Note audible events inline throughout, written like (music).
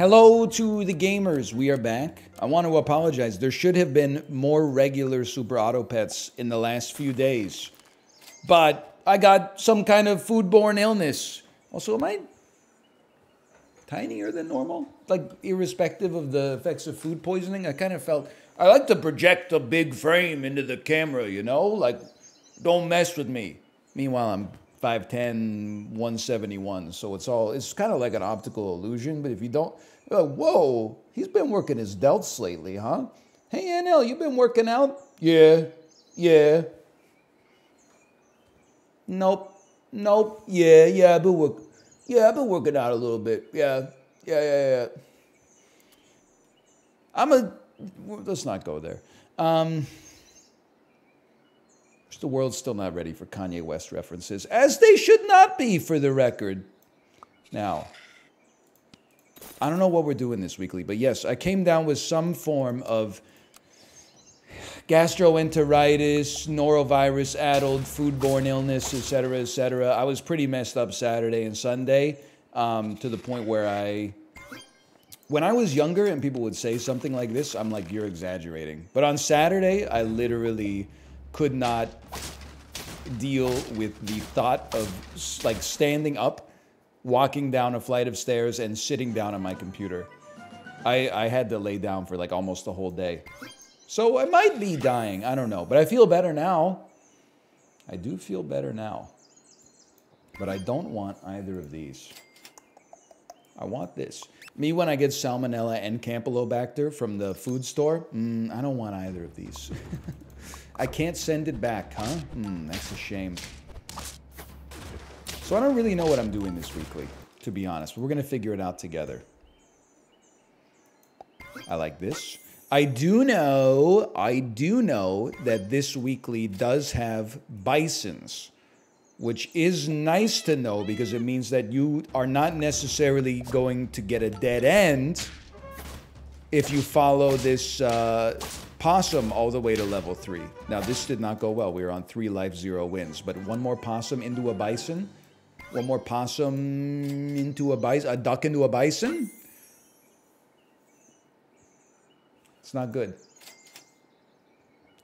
Hello to the gamers. We are back. I want to apologize. There should have been more regular Super Auto Pets in the last few days. But I got some kind of foodborne illness. Also, am I tinier than normal? Like, irrespective of the effects of food poisoning, I kind of felt I like to project a big frame into the camera, you know? Like, don't mess with me. Meanwhile, I'm 5'10, 171. So it's all, it's kind of like an optical illusion. But if you don't, whoa, he's been working his delts lately, huh? Hey, NL, you been working out? Yeah, yeah. Nope, nope, yeah, yeah, I've been work, yeah, I've been working out a little bit. Yeah, yeah, yeah, yeah. I'm a, let's not go there. Um, the world's still not ready for Kanye West references, as they should not be for the record. Now, I don't know what we're doing this weekly, but yes, I came down with some form of gastroenteritis, norovirus addled, foodborne illness, etc., etc. I was pretty messed up Saturday and Sunday um, to the point where I, when I was younger and people would say something like this, I'm like, you're exaggerating. But on Saturday, I literally could not deal with the thought of like standing up, walking down a flight of stairs, and sitting down on my computer. I, I had to lay down for like almost the whole day. So I might be dying. I don't know. But I feel better now. I do feel better now. But I don't want either of these. I want this. Me, when I get salmonella and campylobacter from the food store, mm, I don't want either of these. (laughs) I can't send it back, huh? Hmm, that's a shame. So I don't really know what I'm doing this weekly, to be honest. We're going to figure it out together. I like this. I do know, I do know that this weekly does have bisons, which is nice to know because it means that you are not necessarily going to get a dead end if you follow this uh, Possum all the way to level three. Now, this did not go well. We were on three life, zero wins. But one more possum into a bison. One more possum into a bison. A duck into a bison. It's not good.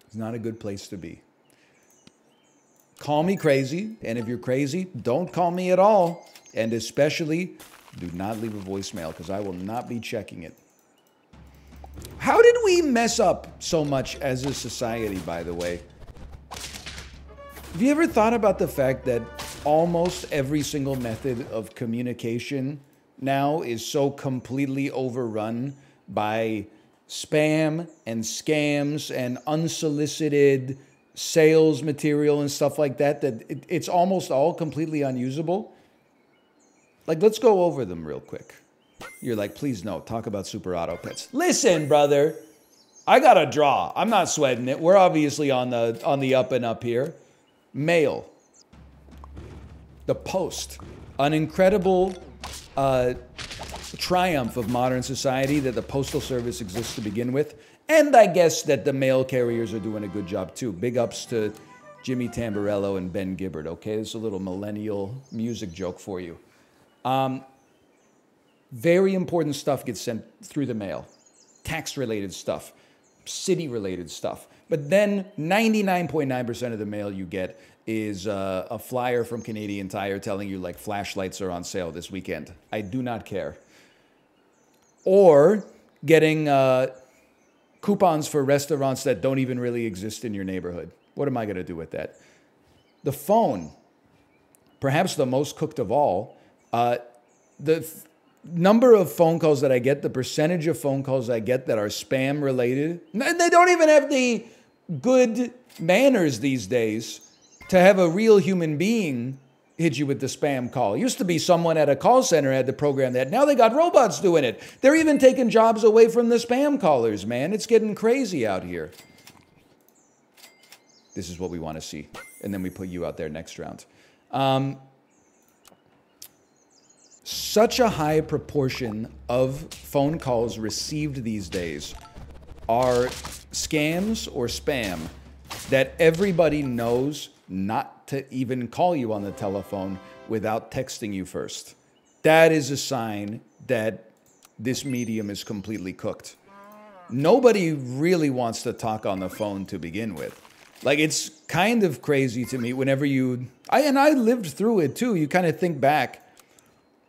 It's not a good place to be. Call me crazy. And if you're crazy, don't call me at all. And especially, do not leave a voicemail because I will not be checking it. How did we mess up so much as a society, by the way? Have you ever thought about the fact that almost every single method of communication now is so completely overrun by spam and scams and unsolicited sales material and stuff like that that it, it's almost all completely unusable? Like, let's go over them real quick. You're like, please no, talk about super auto pets. Listen, brother, I got a draw. I'm not sweating it. We're obviously on the on the up and up here. Mail. The Post. An incredible uh, triumph of modern society that the Postal Service exists to begin with. And I guess that the mail carriers are doing a good job too. Big ups to Jimmy Tamborello and Ben Gibbard, okay? Is a little millennial music joke for you. Um, very important stuff gets sent through the mail tax related stuff, city related stuff. But then 99.9% of the mail you get is uh, a flyer from Canadian Tire telling you like flashlights are on sale this weekend. I do not care. Or getting uh, coupons for restaurants that don't even really exist in your neighborhood. What am I going to do with that? The phone, perhaps the most cooked of all, uh, the number of phone calls that I get, the percentage of phone calls I get that are spam related, they don't even have the good manners these days to have a real human being hit you with the spam call. It used to be someone at a call center had to program that. Now they got robots doing it. They're even taking jobs away from the spam callers, man. It's getting crazy out here. This is what we want to see. And then we put you out there next round. Um, such a high proportion of phone calls received these days are scams or spam that everybody knows not to even call you on the telephone without texting you first. That is a sign that this medium is completely cooked. Nobody really wants to talk on the phone to begin with. Like it's kind of crazy to me whenever you I and I lived through it too. You kind of think back.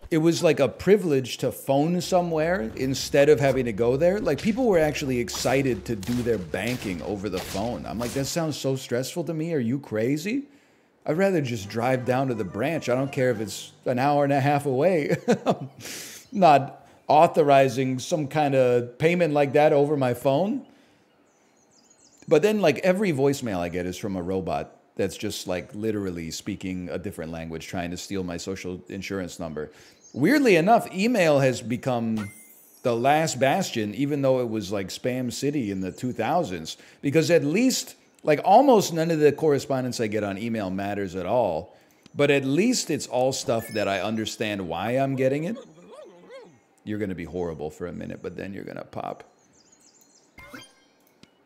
It was like a privilege to phone somewhere instead of having to go there. Like people were actually excited to do their banking over the phone. I'm like that sounds so stressful to me. Are you crazy? I'd rather just drive down to the branch. I don't care if it's an hour and a half away. (laughs) Not authorizing some kind of payment like that over my phone. But then, like, every voicemail I get is from a robot that's just like literally speaking a different language, trying to steal my social insurance number. Weirdly enough, email has become the last bastion, even though it was like spam city in the 2000s, because at least, like, almost none of the correspondence I get on email matters at all. But at least it's all stuff that I understand why I'm getting it. You're going to be horrible for a minute, but then you're going to pop.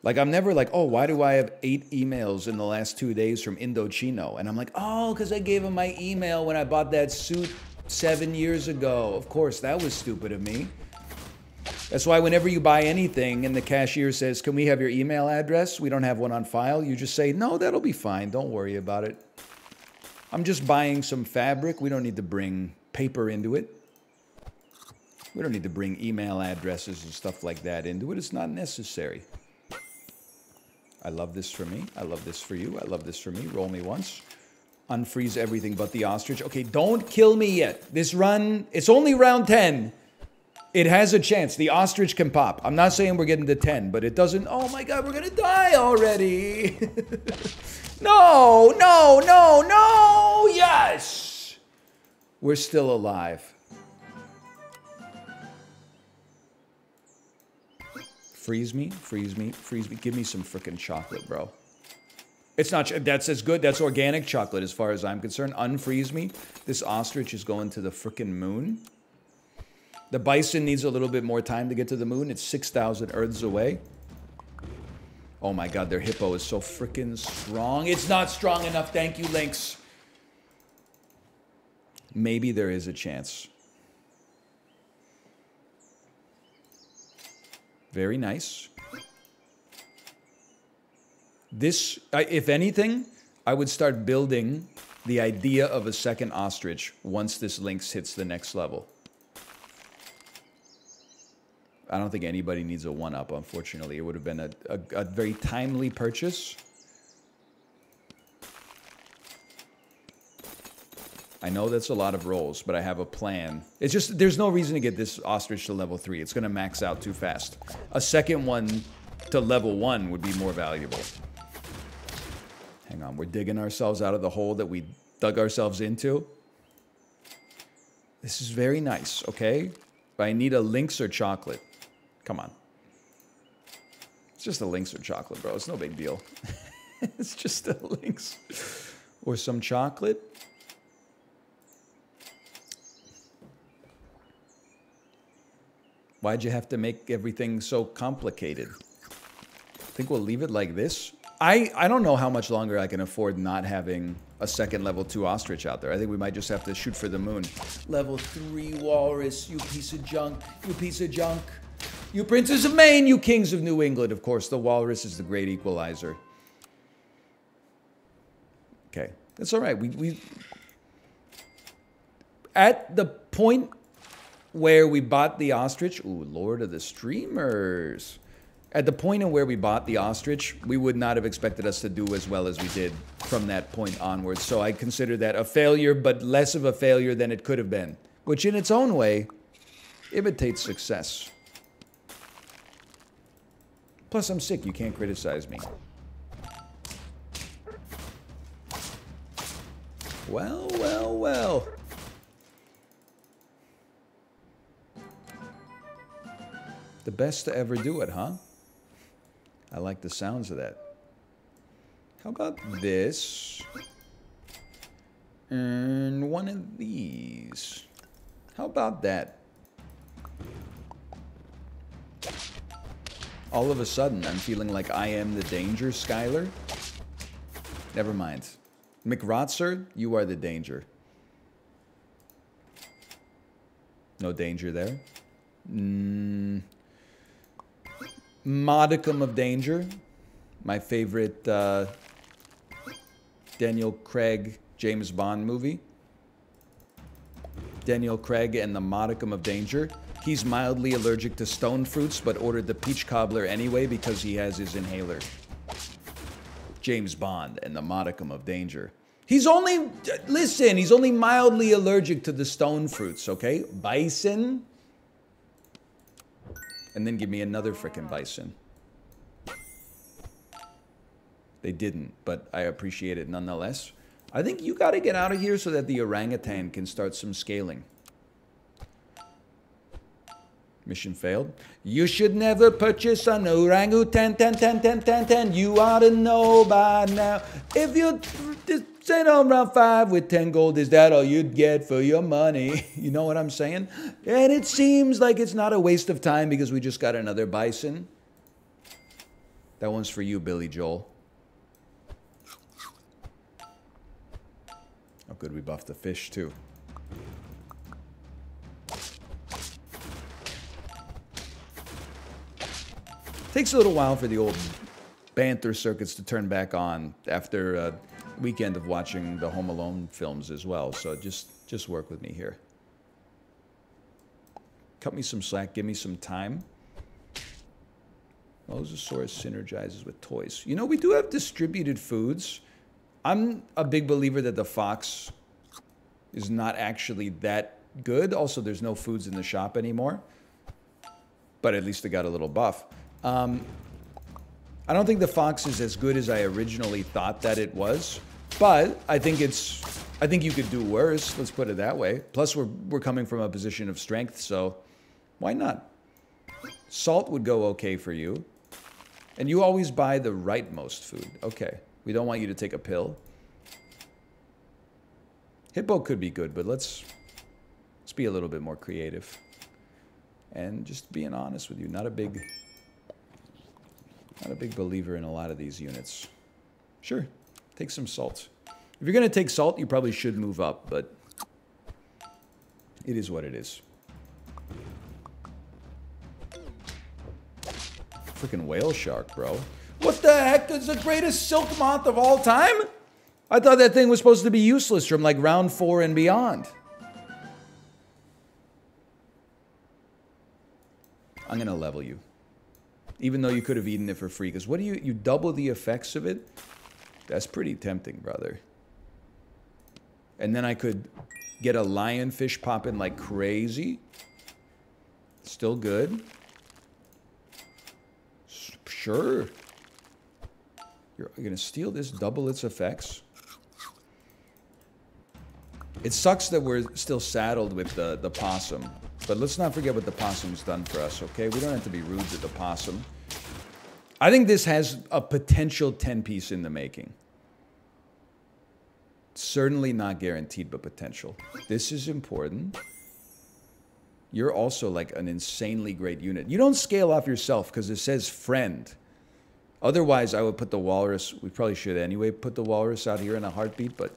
Like I'm never like, oh, why do I have eight emails in the last two days from Indochino? And I'm like, oh, because I gave him my email when I bought that suit seven years ago. Of course, that was stupid of me. That's why whenever you buy anything and the cashier says, can we have your email address? We don't have one on file. You just say, no, that'll be fine. Don't worry about it. I'm just buying some fabric. We don't need to bring paper into it. We don't need to bring email addresses and stuff like that into it. It's not necessary. I love this for me. I love this for you. I love this for me. Roll me once. Unfreeze everything but the ostrich. Okay, don't kill me yet. This run, it's only round 10. It has a chance. The ostrich can pop. I'm not saying we're getting to 10, but it doesn't. Oh my god, we're to die already. (laughs) no, no, no, no. Yes. We're still alive. Freeze me, freeze me, freeze me. Give me some freaking chocolate, bro. It's not, that's as good. That's organic chocolate as far as I'm concerned. Unfreeze me. This ostrich is going to the freaking moon. The bison needs a little bit more time to get to the moon. It's 6,000 Earths away. Oh my god, their hippo is so freaking strong. It's not strong enough. Thank you, Lynx. Maybe there is a chance. Very nice. This, if anything, I would start building the idea of a second ostrich once this lynx hits the next level. I don't think anybody needs a one-up, unfortunately. It would have been a, a, a very timely purchase. I know that's a lot of rolls, but I have a plan. It's just, there's no reason to get this ostrich to level 3. It's going to max out too fast. A second one to level 1 would be more valuable. Hang on, we're digging ourselves out of the hole that we dug ourselves into. This is very nice, okay? But I need a lynx or chocolate. Come on. It's just a lynx or chocolate, bro. It's no big deal. (laughs) it's just a lynx. Or some chocolate. Why'd you have to make everything so complicated? I think we'll leave it like this. I, I don't know how much longer I can afford not having a second level 2 ostrich out there. I think we might just have to shoot for the moon. Level 3 walrus, you piece of junk, you piece of junk. You princes of Maine, you kings of New England. Of course, the walrus is the great equalizer. Okay, that's all right. We, we At the point where we bought the ostrich. Ooh, Lord of the Streamers. At the point in where we bought the ostrich, we would not have expected us to do as well as we did from that point onwards. So I consider that a failure, but less of a failure than it could have been, which in its own way imitates success. Plus, I'm sick. You can't criticize me. Well, well, well. The best to ever do it, huh? I like the sounds of that. How about this? And one of these. How about that? All of a sudden, I'm feeling like I am the danger, Skyler. Never mind. McRotzer, you are the danger. No danger there. Mm, modicum of danger. My favorite uh, Daniel Craig James Bond movie. Daniel Craig and the modicum of danger. He's mildly allergic to stone fruits, but ordered the peach cobbler anyway because he has his inhaler. James Bond and the modicum of danger. He's only, listen, he's only mildly allergic to the stone fruits, okay? Bison. And then give me another frickin' bison. They didn't, but I appreciate it nonetheless. I think you got to get out of here so that the orangutan can start some scaling. Mission failed. You should never purchase an orangutan, ten, ten, ten, ten, ten. You ought to know by now. If you say on round five with 10 gold, is that all you'd get for your money? (laughs) You know what I'm saying? And it seems like it's not a waste of time because we just got another bison. That one's for you, Billy Joel. Oh, good, we buffed the fish too. Takes a little while for the old Banther circuits to turn back on after a weekend of watching the Home Alone films as well. So just just work with me here. Cut me some slack, give me some time. Mosasaurus synergizes with toys. You know, we do have distributed foods. I'm a big believer that the fox is not actually that good. Also, there's no foods in the shop anymore. But at least it got a little buff. Um, I don't think the Fox is as good as I originally thought that it was, but I think it's. I think you could do worse. Let's put it that way. Plus, we're we're coming from a position of strength, so why not? Salt would go okay for you, and you always buy the rightmost food. Okay, we don't want you to take a pill. Hippo could be good, but let's let's be a little bit more creative. And just being honest with you, not a big not a big believer in a lot of these units. Sure, take some salt. If you're going to take salt, you probably should move up, but it is what it is. Freaking whale shark, bro. What the heck is the greatest silk moth of all time? I thought that thing was supposed to be useless from like round four and beyond. I'm going to level you even though you could have eaten it for free. Because what do you, you double the effects of it? That's pretty tempting, brother. And then I could get a lionfish popping like crazy. Still good. Sure. You're going to steal this, double its effects. It sucks that we're still saddled with the, the possum. But let's not forget what the possum's done for us, okay? We don't have to be rude to the possum. I think this has a potential 10 piece in the making. Certainly not guaranteed, but potential. This is important. You're also like an insanely great unit. You don't scale off yourself because it says friend. Otherwise, I would put the walrus, we probably should anyway, put the walrus out here in a heartbeat, but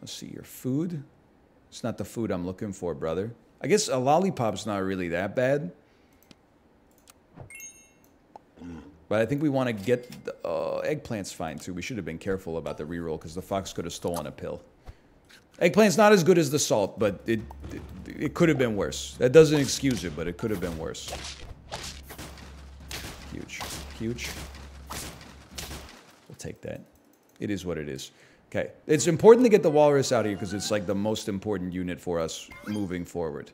let's see your food. It's not the food I'm looking for, brother. I guess a lollipop's not really that bad. But I think we want to get... The, uh, eggplant's fine, too. We should have been careful about the reroll, because the fox could have stolen a pill. Eggplant's not as good as the salt, but it, it, it could have been worse. That doesn't excuse it, but it could have been worse. Huge. Huge. We'll take that. It is what it is. Okay. It's important to get the walrus out of here because it's like the most important unit for us moving forward.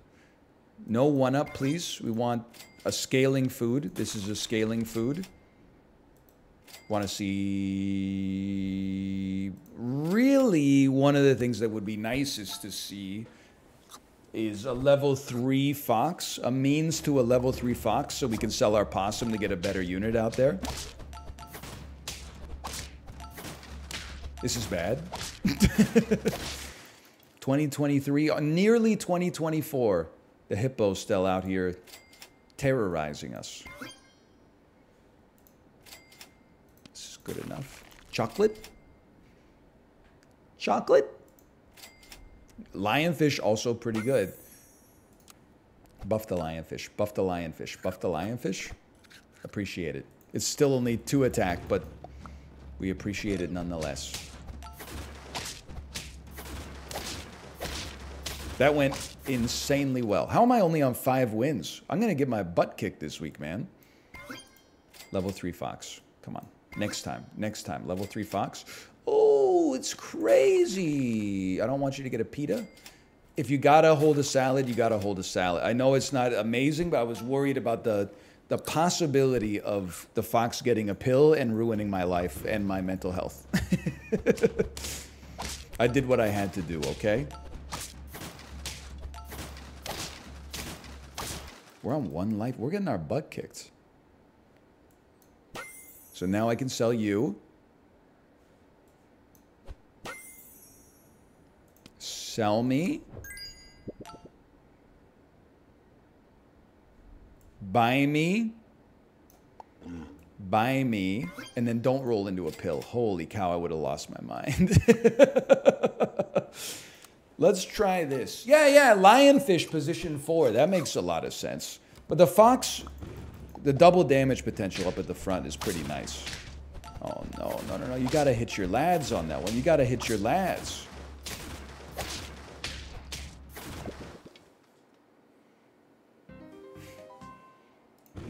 No one up, please. We want a scaling food. This is a scaling food. Want to see... Really, one of the things that would be nicest to see is a level 3 fox, a means to a level 3 fox so we can sell our possum to get a better unit out there. This is bad. (laughs) 2023, uh, nearly 2024. The hippo's still out here terrorizing us. This is good enough. Chocolate? Chocolate? Lionfish also pretty good. Buff the lionfish. Buff the lionfish. Buff the lionfish. Appreciate it. It's still only two attack, but we appreciate it nonetheless. That went insanely well. How am I only on five wins? I'm going to get my butt kicked this week, man. Level 3 Fox. Come on. Next time. Next time. Level 3 Fox. Oh, it's crazy. I don't want you to get a pita. If you got to hold a salad, you got to hold a salad. I know it's not amazing, but I was worried about the the possibility of the fox getting a pill and ruining my life and my mental health. (laughs) I did what I had to do, okay? We're on one life. We're getting our butt kicked. So now I can sell you. Sell me. Buy me. Buy me. And then don't roll into a pill. Holy cow, I would have lost my mind. (laughs) Let's try this. Yeah, yeah, lionfish position four. That makes a lot of sense. But the fox, the double damage potential up at the front is pretty nice. Oh, no, no, no, no. You got to hit your lads on that one. You got to hit your lads.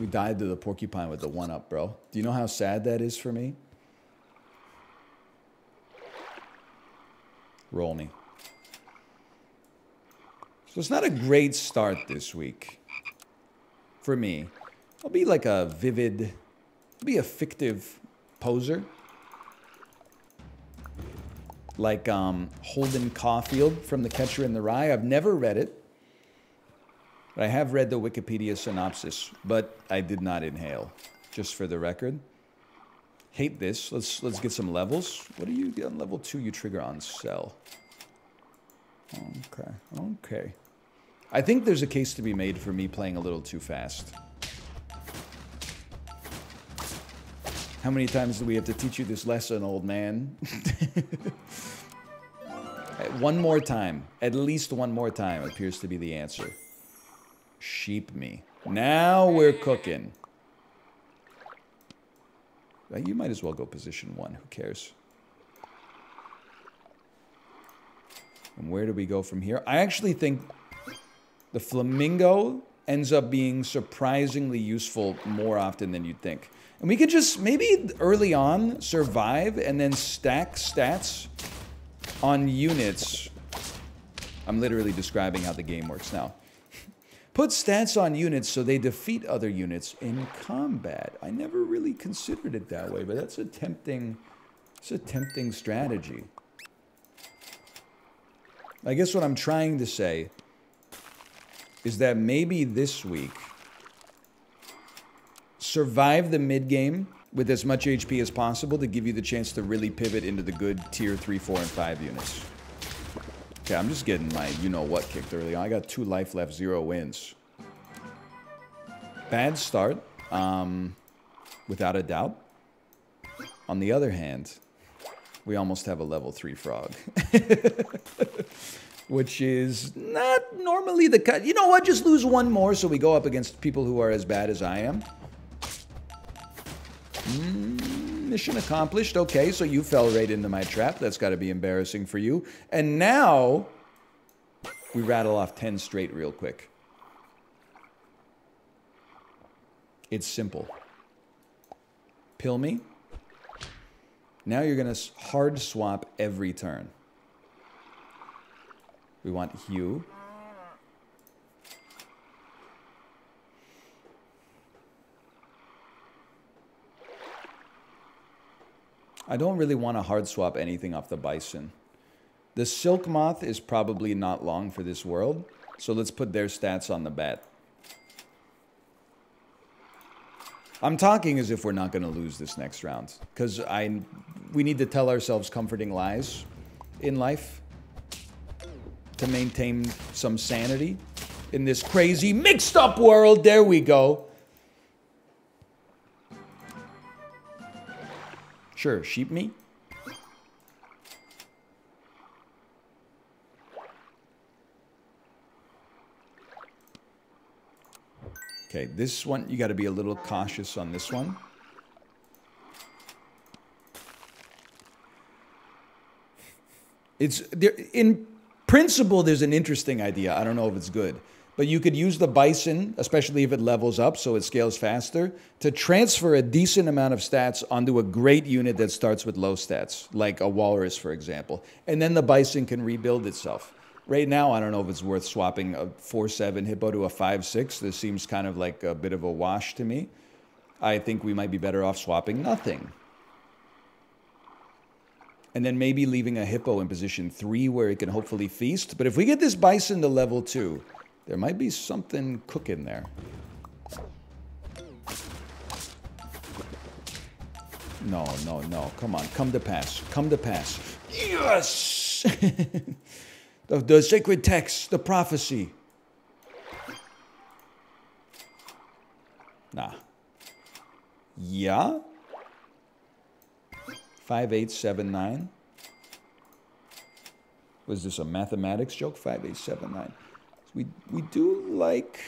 We died to the porcupine with the one up, bro. Do you know how sad that is for me? Roll me. So it's not a great start this week for me. I'll be like a vivid, I'll be a fictive poser. Like um, Holden Caulfield from The Catcher in the Rye. I've never read it. But I have read the Wikipedia synopsis, but I did not inhale, just for the record. Hate this. Let's let's get some levels. What do you get on level two? You trigger on sell. Okay, okay. I think there's a case to be made for me playing a little too fast. How many times do we have to teach you this lesson, old man? (laughs) one more time. At least one more time appears to be the answer. Sheep me. Now we're cooking. You might as well go position one. Who cares? And where do we go from here? I actually think the flamingo ends up being surprisingly useful more often than you'd think. And we could just maybe early on survive and then stack stats on units. I'm literally describing how the game works now. (laughs) Put stats on units so they defeat other units in combat. I never really considered it that way, but that's a tempting, it's a tempting strategy. I guess what I'm trying to say is that maybe this week, survive the mid game with as much HP as possible to give you the chance to really pivot into the good tier 3, 4, and 5 units. Okay, I'm just getting my you-know-what kicked early on. I got two life left, zero wins. Bad start, um, without a doubt. On the other hand, we almost have a level 3 frog. (laughs) which is not normally the cut. You know what? Just lose one more so we go up against people who are as bad as I am. Mm, mission accomplished. Okay, so you fell right into my trap. That's got to be embarrassing for you. And now we rattle off 10 straight real quick. It's simple. Pill me. Now you're going to hard swap every turn. We want hue. I don't really want to hard swap anything off the bison. The silk moth is probably not long for this world, so let's put their stats on the bat. I'm talking as if we're not going to lose this next round, because I we need to tell ourselves comforting lies in life to maintain some sanity in this crazy mixed up world. There we go. Sure, sheep meat. Okay, this one, you got to be a little cautious on this one. It's there in principle. There's an interesting idea. I don't know if it's good, but you could use the bison, especially if it levels up, so it scales faster, to transfer a decent amount of stats onto a great unit that starts with low stats, like a walrus, for example, and then the bison can rebuild itself. Right now, I don't know if it's worth swapping a 4 7 hippo to a 5 6. This seems kind of like a bit of a wash to me. I think we might be better off swapping nothing. And then maybe leaving a hippo in position 3 where it can hopefully feast. But if we get this bison to level 2, there might be something cooking there. No, no, no. Come on. Come to pass. Come to pass. Yes! (laughs) the, the sacred text, the prophecy. Nah. Yeah? 5879. Was this a mathematics joke? 5879. We, we do like.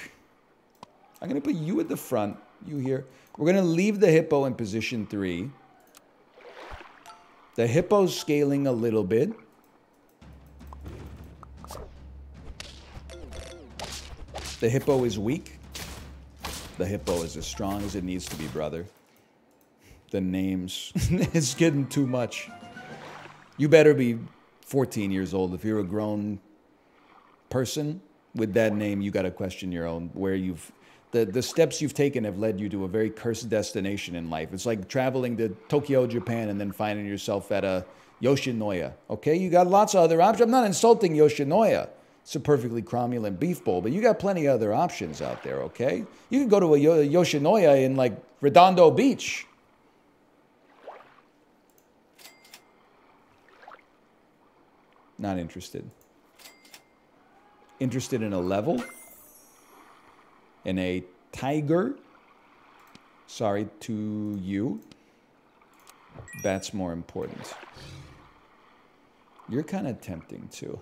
I'm going to put you at the front, you here. We're going to leave the hippo in position three. The hippo's scaling a little bit. The hippo is weak. The hippo is as strong as it needs to be, brother. The names, (laughs) it's getting too much. You better be 14 years old. If you're a grown person with that name, you got to question your own where you've the, the steps you've taken have led you to a very cursed destination in life. It's like traveling to Tokyo, Japan, and then finding yourself at a Yoshinoya. Okay, you got lots of other options. I'm not insulting Yoshinoya. It's a perfectly cromulent beef bowl, but you got plenty of other options out there. Okay, you can go to a Yoshinoya in like Redondo Beach. Not interested. Interested in a level? In a tiger? Sorry to you. That's more important. You're kind of tempting too.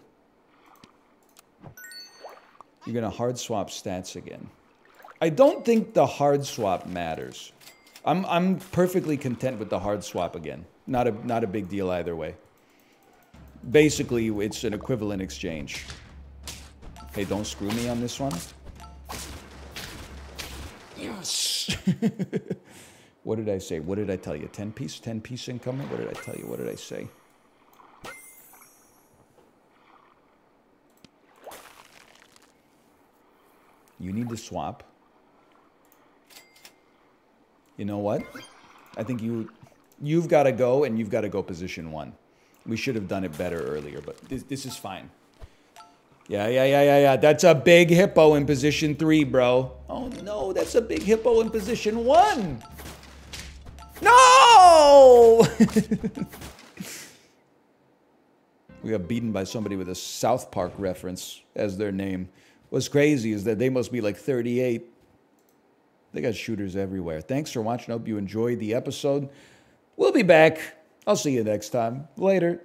You're going to hard swap stats again. I don't think the hard swap matters. I'm, I'm perfectly content with the hard swap again. Not a, not a big deal either way. Basically, it's an equivalent exchange. Hey, don't screw me on this one. Yes! (laughs) what did I say? What did I tell you? 10 piece? 10 piece incoming? What did I tell you? What did I say? You need to swap. You know what? I think you you've got to go and you've got to go position one. We should have done it better earlier, but this, this is fine. Yeah, yeah, yeah, yeah, yeah. That's a big hippo in position three, bro. Oh no, that's a big hippo in position one. No! (laughs) we got beaten by somebody with a South Park reference as their name. What's crazy is that they must be like 38. They got shooters everywhere. Thanks for watching. Hope you enjoyed the episode. We'll be back. I'll see you next time. Later.